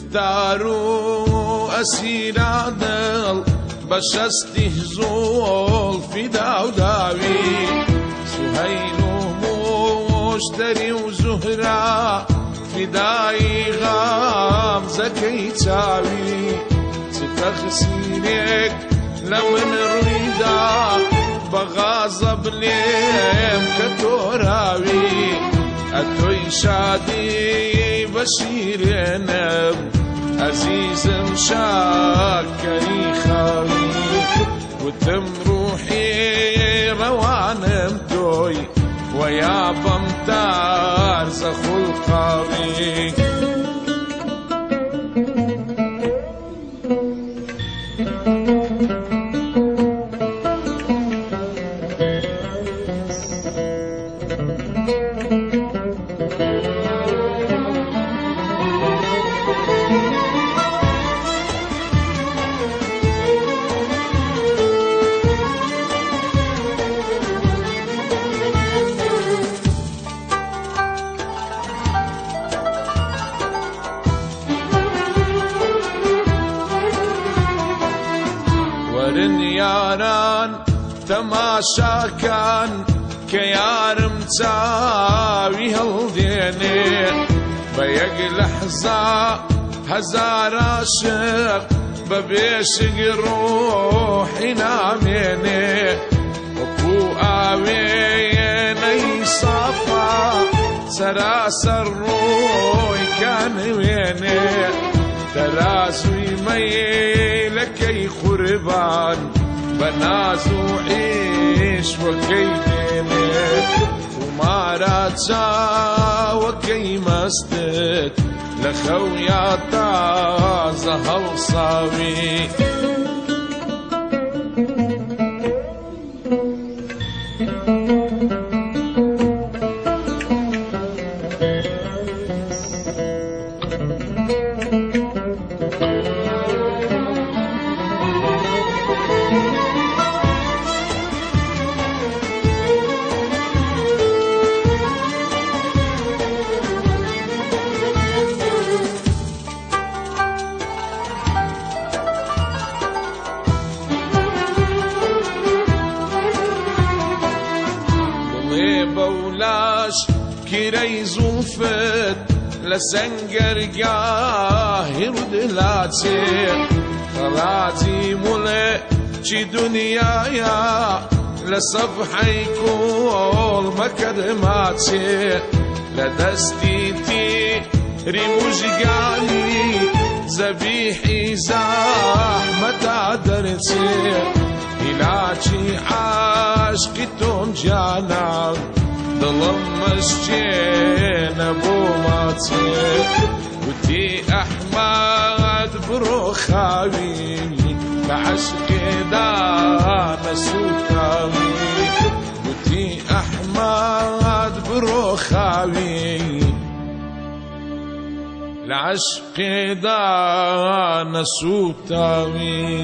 افتاروا أسير عدل باش استهزول في داو داوي سهيل ومشتري وزهرة في داي غام زكي تاوي تتخسيرك لمن ريدا بغاظب ليم كتوراوي أتوي شادي بشير نب عزيز مشاكري خاوي وتم روحي روان متوي ويا بمتار زخو القاوي یاران تەماشاکان کە یارم چاوی هەڵدێنێ. بە یەک لە حزا هەزار عاشق بە بێشگی ڕۆحی نامێنێ. وەکو ئاوێنەی سافا سەراسەر ڕۆی کانوێنێ. دەرازوی مەیلەکەی قوربان بنازو عيش وكيديني وما راتا وكي مستك لخويا طازة هالصاوي گیرەی زوفت لە سنگەرگا هێودلاچێ خەڵاتی مڵێ چی دنیاە لە سەفحی کۆڵ مەکەدەماچێ لە دەستی تیری موژیگانی زەبیحی زەحمەتا دەرچێ. هیلاچی عاشقی تۆم جانان عاشقتهم جانا ظلم مسجين أبو ماتي ودي أحمد بروخاوي بعشق دانا سوكاوي ودي أحمد بروخاوي العشق دانا سوتاوي